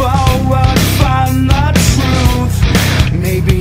forward, find the truth. Maybe